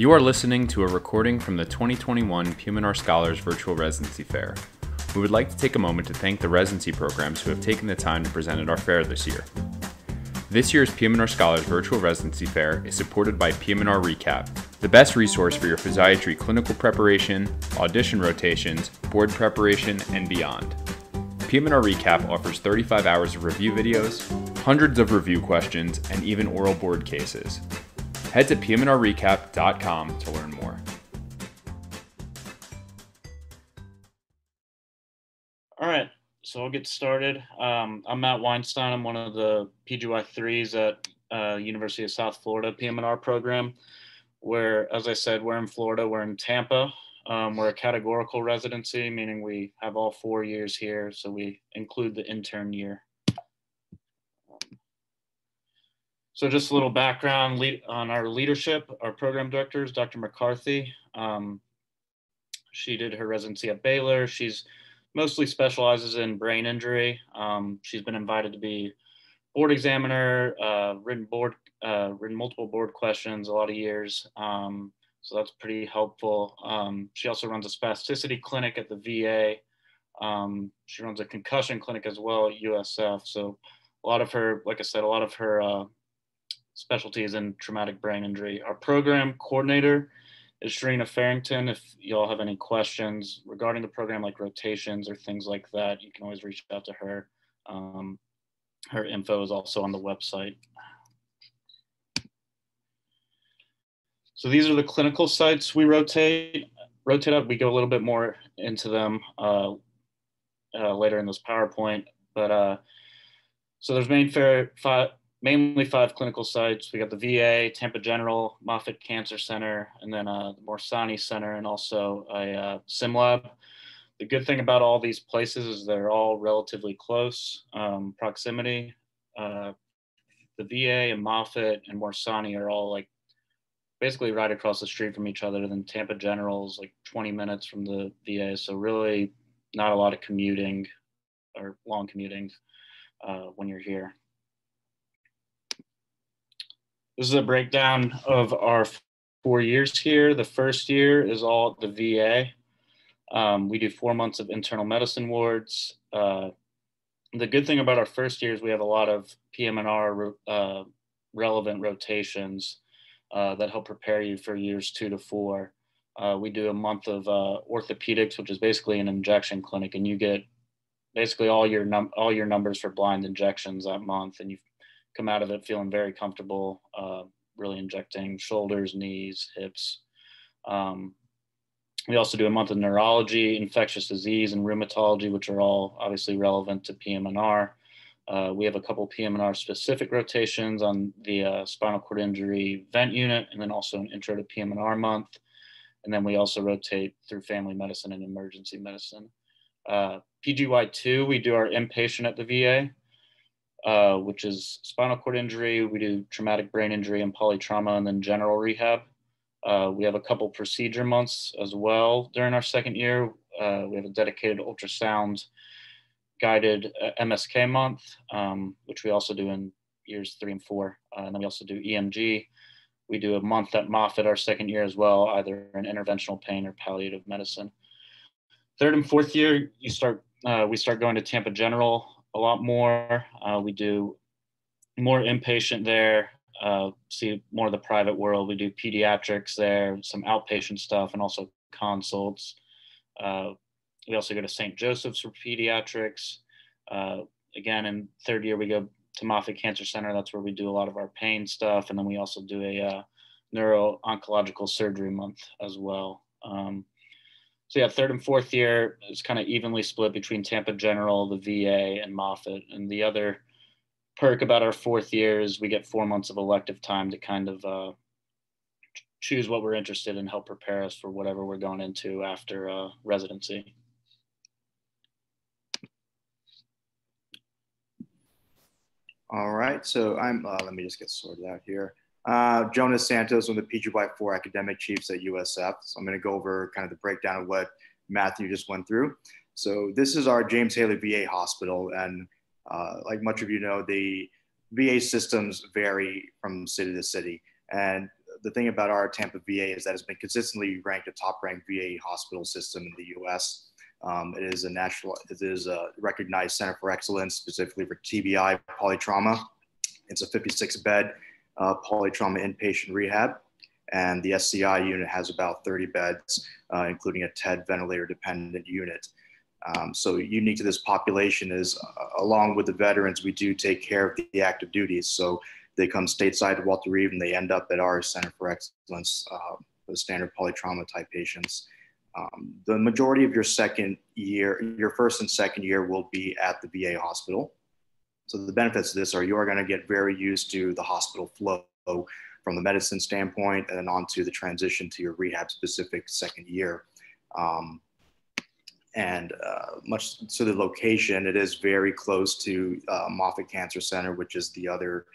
You are listening to a recording from the 2021 PM&R Scholars Virtual Residency Fair. We would like to take a moment to thank the residency programs who have taken the time to present at our fair this year. This year's PM&R Scholars Virtual Residency Fair is supported by PM&R Recap, the best resource for your physiatry clinical preparation, audition rotations, board preparation, and beyond. PM&R Recap offers 35 hours of review videos, hundreds of review questions, and even oral board cases. Head to pmnrrecap.com to learn more. All right, so I'll get started. Um, I'm Matt Weinstein. I'm one of the PGY3s at uh, University of South Florida PM&R program, where, as I said, we're in Florida. We're in Tampa. Um, we're a categorical residency, meaning we have all four years here. So we include the intern year. So just a little background on our leadership. Our program directors, Dr. McCarthy. Um, she did her residency at Baylor. She's mostly specializes in brain injury. Um, she's been invited to be board examiner, uh, written board, uh, written multiple board questions a lot of years. Um, so that's pretty helpful. Um, she also runs a spasticity clinic at the VA. Um, she runs a concussion clinic as well at USF. So a lot of her, like I said, a lot of her uh, specialties in traumatic brain injury. Our program coordinator is Sharina Farrington. If y'all have any questions regarding the program, like rotations or things like that, you can always reach out to her. Um, her info is also on the website. So these are the clinical sites we rotate. Rotate up, we go a little bit more into them uh, uh, later in this PowerPoint. But uh, so there's main fair, five, mainly five clinical sites. We got the VA, Tampa General, Moffitt Cancer Center, and then uh, the Morsani Center, and also a uh, SimLab. The good thing about all these places is they're all relatively close um, proximity. Uh, the VA and Moffitt and Morsani are all like basically right across the street from each other. Then Tampa General is like 20 minutes from the VA, so really not a lot of commuting or long commuting uh, when you're here. This is a breakdown of our four years here. The first year is all at the VA. Um, we do four months of internal medicine wards. Uh, the good thing about our first year is we have a lot of PM&R uh, relevant rotations uh, that help prepare you for years two to four. Uh, we do a month of uh, orthopedics, which is basically an injection clinic, and you get basically all your num- all your numbers for blind injections that month, and you come out of it feeling very comfortable, uh, really injecting shoulders, knees, hips. Um, we also do a month of neurology, infectious disease, and rheumatology, which are all obviously relevant to PM&R. Uh, we have a couple PM&R specific rotations on the uh, spinal cord injury vent unit, and then also an intro to PM&R month. And then we also rotate through family medicine and emergency medicine. Uh, PGY2, we do our inpatient at the VA uh, which is spinal cord injury. We do traumatic brain injury and polytrauma, and then general rehab. Uh, we have a couple procedure months as well during our second year. Uh, we have a dedicated ultrasound guided uh, MSK month, um, which we also do in years three and four. Uh, and then we also do EMG. We do a month at Moffitt our second year as well, either in interventional pain or palliative medicine. Third and fourth year, you start uh, we start going to Tampa General a lot more. Uh, we do more inpatient there, uh, see more of the private world. We do pediatrics there, some outpatient stuff, and also consults. Uh, we also go to St. Joseph's for pediatrics. Uh, again, in third year, we go to Moffitt Cancer Center. That's where we do a lot of our pain stuff. And then we also do a uh, neuro oncological surgery month as well. Um, so yeah, third and fourth year is kind of evenly split between Tampa General, the VA, and Moffitt. And the other perk about our fourth year is we get four months of elective time to kind of uh, choose what we're interested in, help prepare us for whatever we're going into after uh, residency. All right, so I'm, uh, let me just get sorted out here. Uh, Jonas Santos, one of the PGY4 academic chiefs at USF. So I'm going to go over kind of the breakdown of what Matthew just went through. So this is our James Haley VA hospital. And uh, like much of you know, the VA systems vary from city to city. And the thing about our Tampa VA is that it's been consistently ranked a top ranked VA hospital system in the US. Um, it is a national, it is a recognized center for excellence specifically for TBI polytrauma. It's a 56 bed uh, polytrauma inpatient rehab. And the SCI unit has about 30 beds, uh, including a TED ventilator dependent unit. Um, so unique to this population is uh, along with the veterans, we do take care of the active duties. So they come stateside to Walter Reed and they end up at our Center for Excellence uh, for the standard polytrauma type patients. Um, the majority of your second year, your first and second year will be at the VA hospital. So the benefits of this are you are going to get very used to the hospital flow from the medicine standpoint and then on to the transition to your rehab specific second year. Um, and uh, much to the location, it is very close to uh, Moffitt Cancer Center, which is the other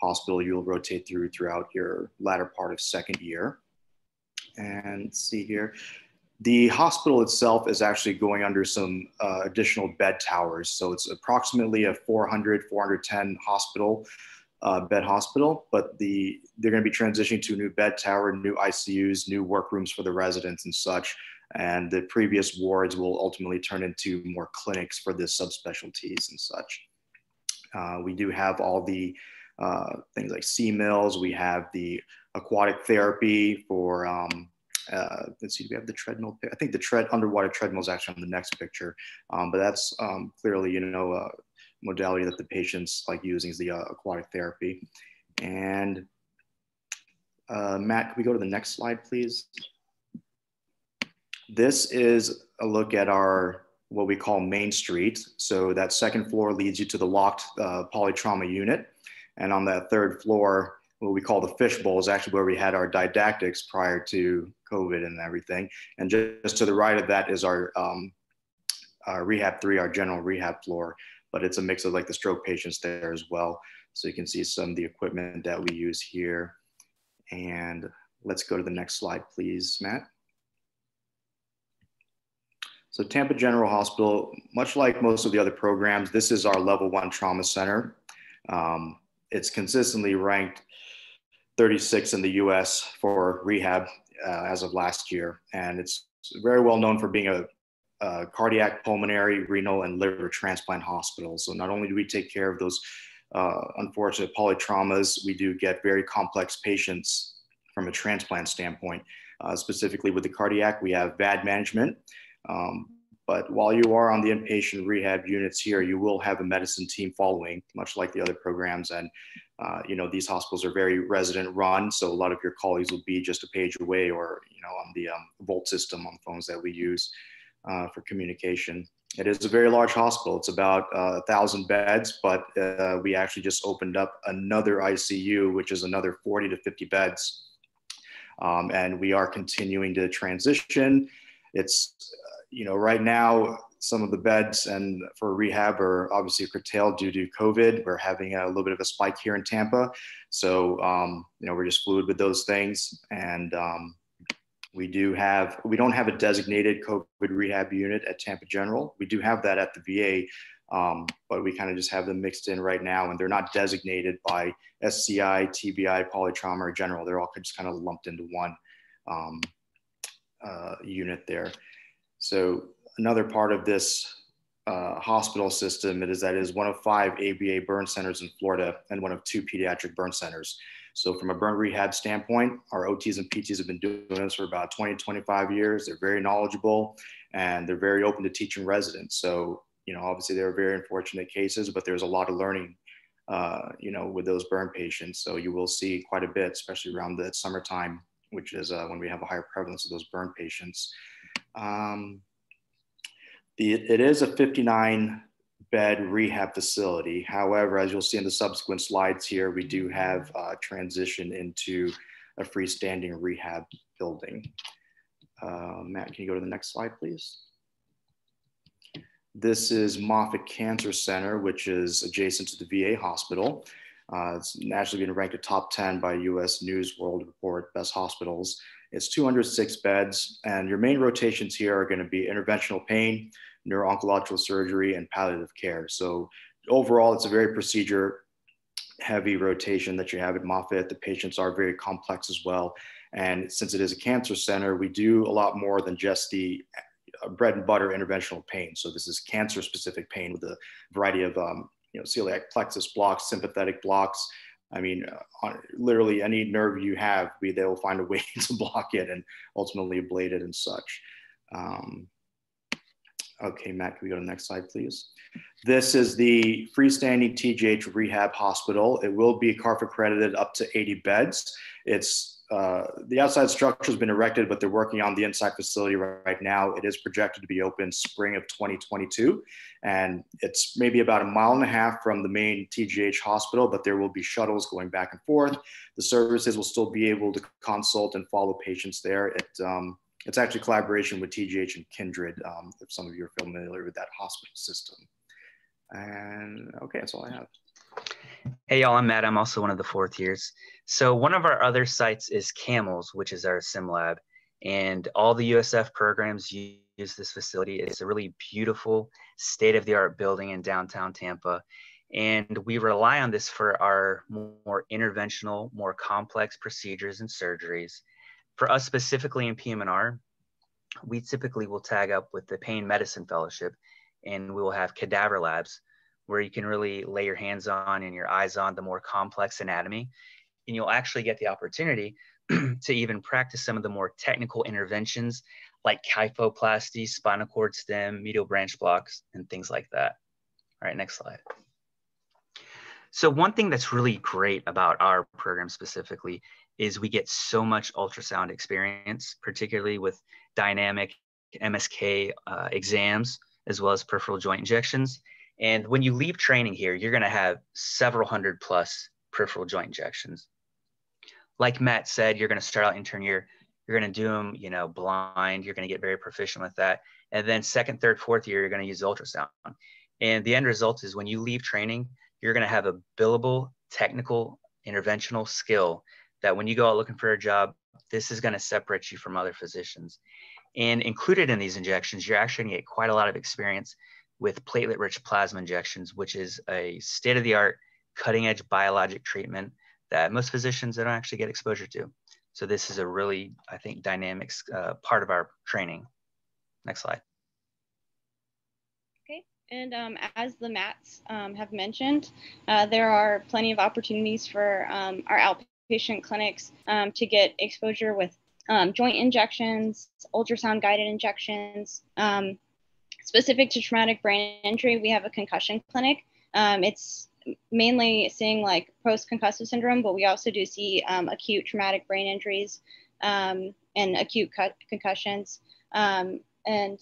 hospital you'll rotate through throughout your latter part of second year. And see here, the hospital itself is actually going under some uh, additional bed towers. So it's approximately a 400, 410 hospital, uh, bed hospital, but the, they're gonna be transitioning to a new bed tower, new ICUs, new workrooms for the residents and such. And the previous wards will ultimately turn into more clinics for the subspecialties and such. Uh, we do have all the uh, things like C-mills. We have the aquatic therapy for um, uh, let's see, do we have the treadmill? I think the tread underwater treadmill is actually on the next picture, um, but that's um, clearly, you know, a modality that the patients like using is the uh, aquatic therapy. And uh, Matt, can we go to the next slide, please? This is a look at our what we call Main Street. So that second floor leads you to the locked uh, polytrauma unit. And on that third floor, what we call the fishbowl is actually where we had our didactics prior to COVID and everything. And just to the right of that is our, um, our rehab three, our general rehab floor, but it's a mix of like the stroke patients there as well. So you can see some of the equipment that we use here. And let's go to the next slide, please, Matt. So Tampa General Hospital, much like most of the other programs, this is our level one trauma center. Um, it's consistently ranked 36 in the US for rehab uh, as of last year. And it's very well known for being a, a, cardiac, pulmonary, renal, and liver transplant hospital. So not only do we take care of those uh, unfortunate polytraumas, we do get very complex patients from a transplant standpoint. Uh, specifically with the cardiac, we have VAD management. Um, but while you are on the inpatient rehab units here, you will have a medicine team following, much like the other programs. And uh, you know, these hospitals are very resident run, so a lot of your colleagues will be just a page away or, you know, on the um, Voalte system on phones that we use uh, for communication. It is a very large hospital. It's about uh, a thousand beds, but uh, we actually just opened up another ICU, which is another 40 to 50 beds. Um, and we are continuing to transition. It's, you know, right now some of the beds and for rehab are obviously curtailed due to COVID. We're having a little bit of a spike here in Tampa. So, um, you know, we're just fluid with those things. And um, we do have, we don't have a designated COVID rehab unit at Tampa General. We do have that at the VA, um, but we kind of just have them mixed in right now and they're not designated by SCI, TBI, polytrauma, or general. They're all just kind of lumped into one um, uh, unit there. So another part of this uh, hospital system it is that it is one of five ABA burn centers in Florida and one of two pediatric burn centers. So from a burn rehab standpoint, our OTs and PTs have been doing this for about 20, 25 years. They're very knowledgeable and they're very open to teaching residents. So, you know, obviously there are very unfortunate cases, but there's a lot of learning, uh, you know, with those burn patients. So you will see quite a bit, especially around the summertime, which is uh, when we have a higher prevalence of those burn patients. Um, it is a 59 bed rehab facility. However, as you'll see in the subsequent slides here, we do have uh, transition into a freestanding rehab building. Uh, Matt, can you go to the next slide, please? This is Moffitt Cancer Center, which is adjacent to the VA hospital. Uh, it's nationally been ranked a top 10 by US News World Report, Best Hospitals. It's 206 beds, and your main rotations here are going to be interventional pain, neuro-oncological surgery, and palliative care. So overall, it's a very procedure heavy rotation that you have at Moffitt. The patients are very complex as well. And since it is a cancer center, we do a lot more than just the uh, bread and butter interventional pain. So this is cancer specific pain with a variety of um, you know, celiac plexus blocks, sympathetic blocks. I mean, uh, literally any nerve you have, they will find a way to block it and ultimately ablate it and such. Um, okay, Matt, can we go to the next slide, please? This is the freestanding TGH rehab hospital. It will be CARF accredited up to 80 beds. It's uh, the outside structure has been erected, but they're working on the inside facility right now. It is projected to be open spring of 2022. And it's maybe about a mile and a half from the main TGH hospital, but there will be shuttles going back and forth. The services will still be able to consult and follow patients there. It, um, it's actually collaboration with TGH and Kindred, um, if some of you are familiar with that hospital system. And okay, that's all I have. Hey y'all, I'm Matt. I'm also one of the fourth years. So one of our other sites is CAMLS, which is our sim lab. And all the USF programs use this facility. It's a really beautiful state-of-the-art building in downtown Tampa. And we rely on this for our more interventional, more complex procedures and surgeries. For us specifically in PM&R, we typically will tag up with the Pain Medicine Fellowship and we will have cadaver labs where you can really lay your hands on and your eyes on the more complex anatomy. And you'll actually get the opportunity to even practice some of the more technical interventions like kyphoplasty, spinal cord stim, medial branch blocks, and things like that. All right, next slide. So one thing that's really great about our program specifically is we get so much ultrasound experience, particularly with dynamic MSK uh, exams, as well as peripheral joint injections. And when you leave training here, you're going to have several hundred plus peripheral joint injections. Like Matt said, you're going to start out intern year. You're going to do them, you know, blind. You're going to get very proficient with that. And then second, third, fourth year, you're going to use ultrasound. And the end result is when you leave training, you're going to have a billable, technical, interventional skill that when you go out looking for a job, this is going to separate you from other physicians. And included in these injections, you're actually going to get quite a lot of experience with platelet rich plasma injections, which is a state of the art, cutting edge biologic treatment that most physicians don't actually get exposure to. So, this is a really, I think, dynamic uh, part of our training. Next slide. Okay, and um, as the Matts um, have mentioned, uh, there are plenty of opportunities for um, our outpatient clinics um, to get exposure with um, joint injections, ultrasound guided injections, um, specific to traumatic brain injury, we have a concussion clinic. Um, it's mainly seeing like post concussive syndrome, but we also do see um, acute traumatic brain injuries um, and acute concussions. Um, and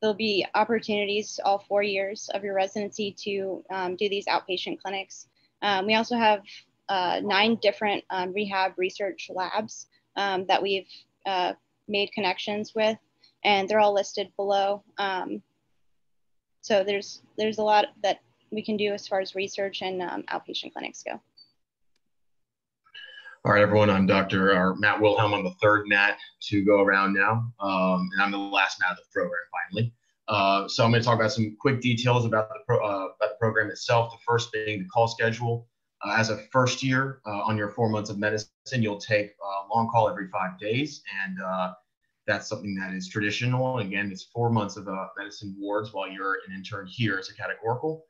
there'll be opportunities all four years of your residency to um, do these outpatient clinics. Um, we also have uh, nine different rehab research labs that we've uh, made connections with and they're all listed below. Um, so there's there's a lot that we can do as far as research and um, outpatient clinics go. All right, everyone. I'm Dr. Or Matt Wilhelm. I'm the third Matt to go around now, um, and I'm the last Matt of the program finally. Uh, so I'm going to talk about some quick details about the, pro, uh, about the program itself. The first being the call schedule. Uh, as a first year uh, on your four months of medicine, you'll take a long call every five days, and uh, that's something that is traditional. Again, it's four months of uh, medicine wards while you're an intern here as a categorical.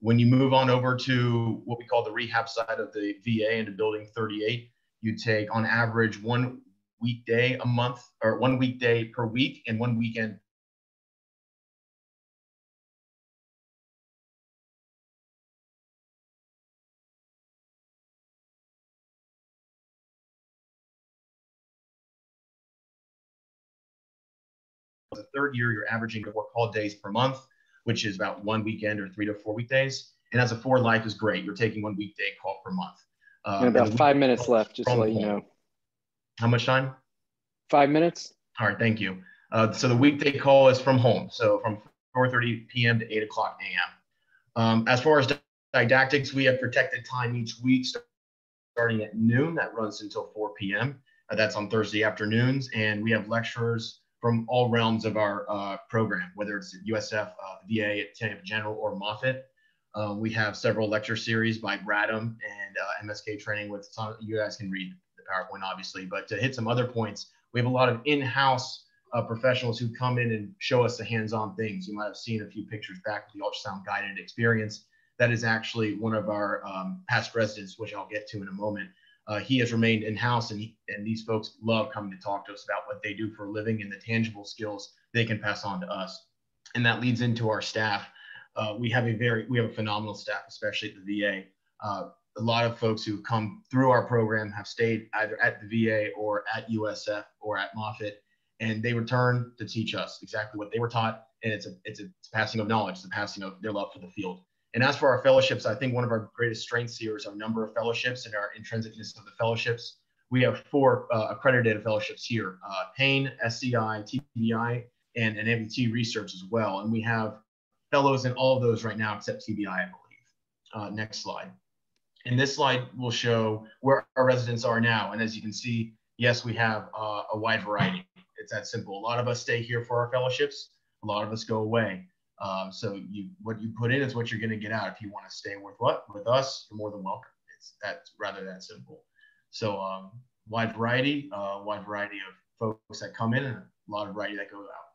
When you move on over to what we call the rehab side of the VA into building 38, you take on average one weekday a month or one weekday per week and one weekend the third year, you're averaging four call days per month, which is about one weekend or three to four weekdays. And as a four life is great. You're taking one weekday call per month. Uh, about five minutes left, just to let you know. How much time? Five minutes. All right, thank you. Uh, so the weekday call is from home, so from 4:30 p.m. to 8 o'clock a.m. Um, as far as didactics, we have protected time each week, starting at noon. That runs until 4 p.m. Uh, that's on Thursday afternoons, and we have lecturers from all realms of our uh, program, whether it's at USF, uh, VA, Tampa General, or Moffitt. Um, we have several lecture series by Bradham and uh, MSK training with some, you guys can read the PowerPoint obviously, but to hit some other points, we have a lot of in-house uh, professionals who come in and show us the hands-on things. You might have seen a few pictures back with the ultrasound guided experience. That is actually one of our um, past residents, which I'll get to in a moment. Uh, he has remained in-house and, and these folks love coming to talk to us about what they do for a living and the tangible skills they can pass on to us. And that leads into our staff. Uh, we have a very, we have a phenomenal staff, especially at the VA. Uh, a lot of folks who come through our program have stayed either at the VA or at USF or at Moffitt, and they return to teach us exactly what they were taught. And it's a, it's a, it's a passing of knowledge, a passing of their love for the field. And as for our fellowships, I think one of our greatest strengths here is our number of fellowships and our intrinsicness of the fellowships. We have four uh, accredited fellowships here, uh, SCI, TBI, and an amputee research as well. And we have fellows in all of those right now except TBI, I believe. Uh, next slide. And this slide will show where our residents are now. And as you can see, yes, we have uh, a wide variety. It's that simple. A lot of us stay here for our fellowships. A lot of us go away. Um, so you, what you put in is what you're going to get out. If you want to stay with what with us, you're more than welcome. It's that's rather that simple. So um, wide variety, uh, wide variety of folks that come in, and a lot of variety that goes out.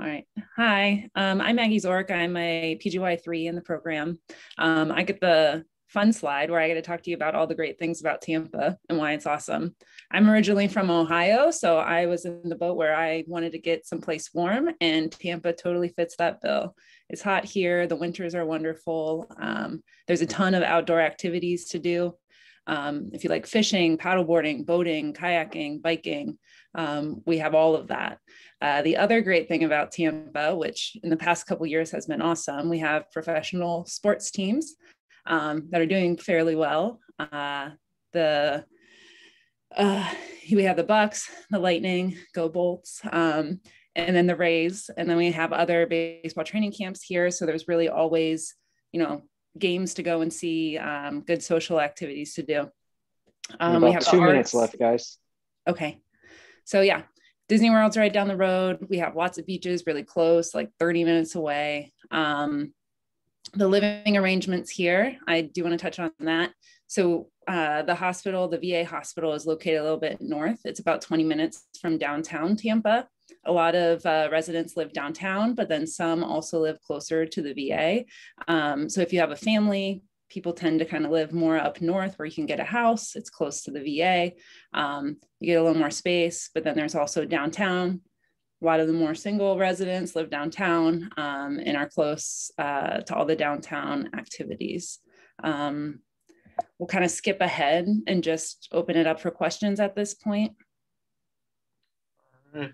All right. Hi, um, I'm Maggie Zork. I'm a PGY3 in the program. Um, I get the fun slide where I get to talk to you about all the great things about Tampa and why it's awesome. I'm originally from Ohio, so I was in the boat where I wanted to get someplace warm, and Tampa totally fits that bill. It's hot here, the winters are wonderful. Um, there's a ton of outdoor activities to do. Um, if you like fishing, paddleboarding, boating, kayaking, biking, um, we have all of that. Uh, the other great thing about Tampa, which in the past couple years has been awesome, we have professional sports teams um, that are doing fairly well. Uh, the uh, we have the Bucs, the Lightning, Go Bolts, um, and then the Rays, and then we have other baseball training camps here. So there's really always, you know, games to go and see, um, good social activities to do. Um, we have two minutes left, guys. Okay, so yeah, Disney World's right down the road. We have lots of beaches really close, like 30 minutes away. Um, the living arrangements here, I do want to touch on that. So uh, the hospital, the VA hospital is located a little bit north. It's about 20 minutes from downtown Tampa. A lot of uh, residents live downtown, but then some also live closer to the VA. Um, so if you have a family, people tend to kind of live more up north where you can get a house. It's close to the VA. Um, you get a little more space, but then there's also downtown a lot of the more single residents live downtown um, and are close uh, to all the downtown activities. Um, we'll kind of skip ahead and just open it up for questions at this point. All right.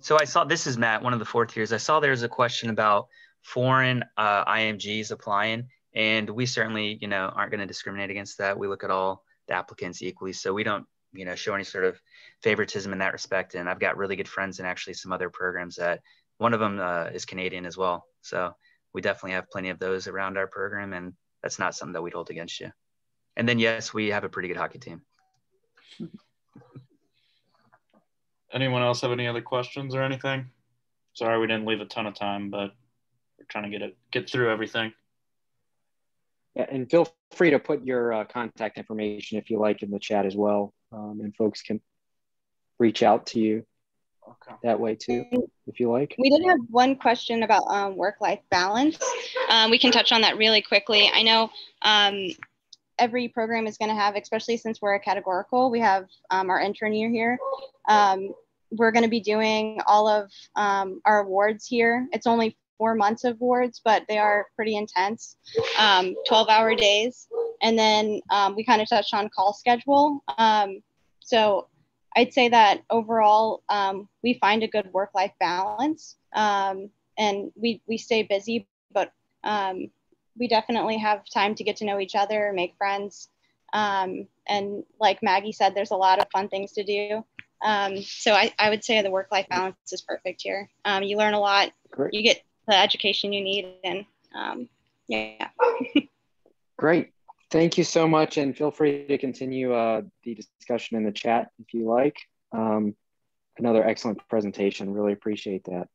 So I saw, this is Matt, one of the fourth years. I saw there's a question about foreign uh, IMGs applying, and we certainly, you know, aren't going to discriminate against that. We look at all the applicants equally. So we don't you know show any sort of favoritism in that respect. And i've got really good friends in actually some other programs that one of them uh, is canadian as well. So we definitely have plenty of those around our program and that's not something that we'd hold against you. And then yes we have a pretty good hockey team. Anyone else have any other questions or anything? Sorry we didn't leave a ton of time but we're trying to get it get through everything. Yeah, and feel free to put your uh, contact information if you like in the chat as well, um, and folks can reach out to you okay. that way too, if you like. We did have one question about um, work-life balance. Um, we can touch on that really quickly. I know um, every program is going to have, especially since we're a categorical, we have um, our intern year here. Um, we're going to be doing all of our awards here. It's only four months of wards, but they are pretty intense, um, 12 hour days. And then um, we kind of touched on call schedule. Um, so I'd say that overall, um, we find a good work life balance um, and we, we stay busy, but um, we definitely have time to get to know each other, make friends. and like Maggie said, there's a lot of fun things to do. so I, I would say the work life balance is perfect here. you learn a lot. Great. You get the education you need. And um, yeah. Great. Thank you so much. And feel free to continue uh, the discussion in the chat if you like. Um, another excellent presentation. Really appreciate that.